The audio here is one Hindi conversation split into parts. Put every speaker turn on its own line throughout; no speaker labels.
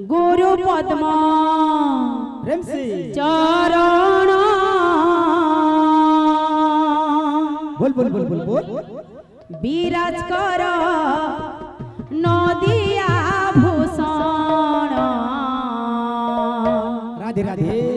गुरु पद्मा।
प्रेम से
चरण।
बोल बोल बोल बोल बोल।
विराज कर। नदिया भूषण।
राधे राधे।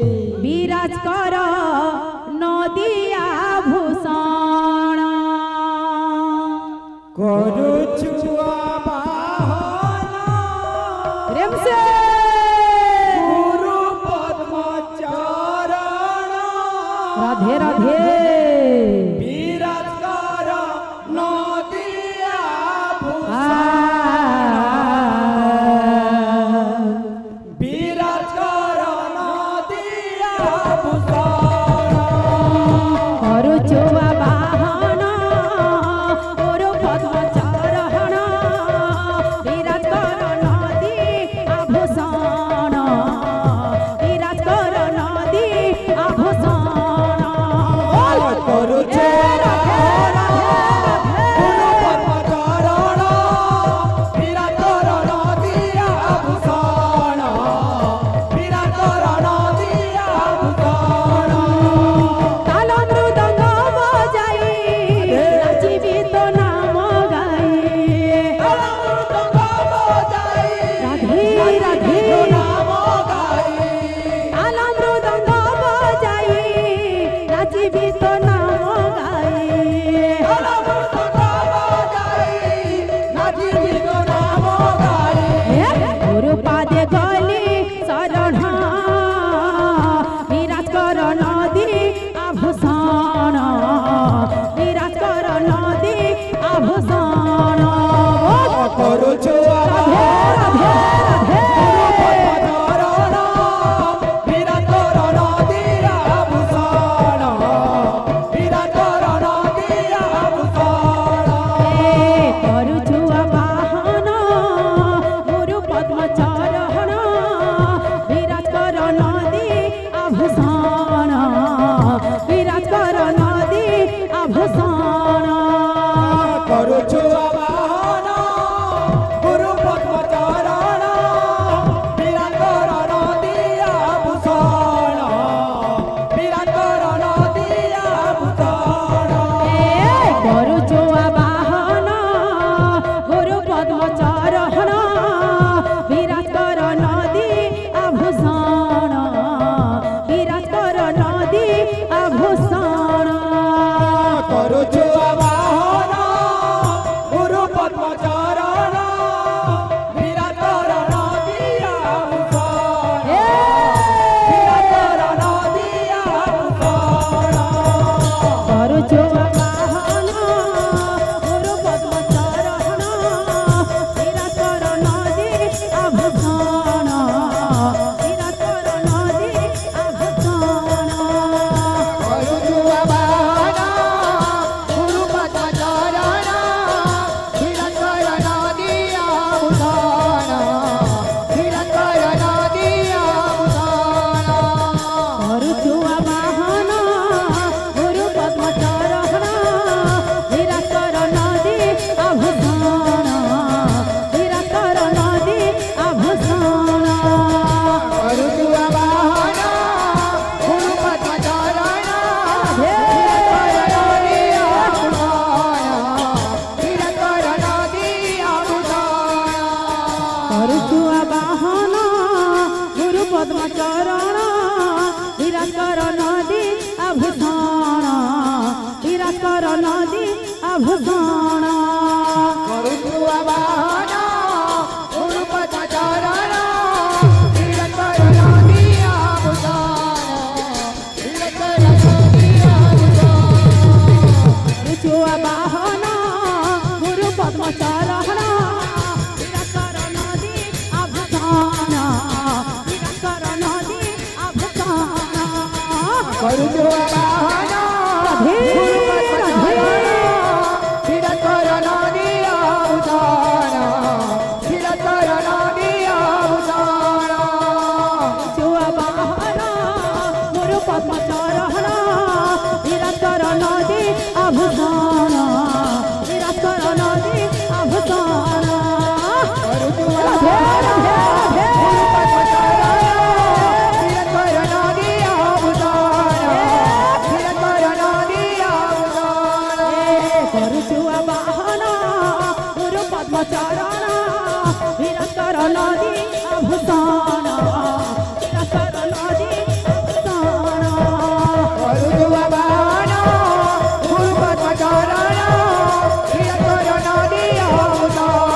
খরচ
বিরাজ কর নদী আভূষণা বিরাজ কর নদী আভূষণা गुरु पद्म चरण नदी अभदाना शरणा निरंतर नदी अभसाना निरंतर नदी अभसाना
गुरु बाबाना गुरु पद शरणा निरंतर नदी अभसाना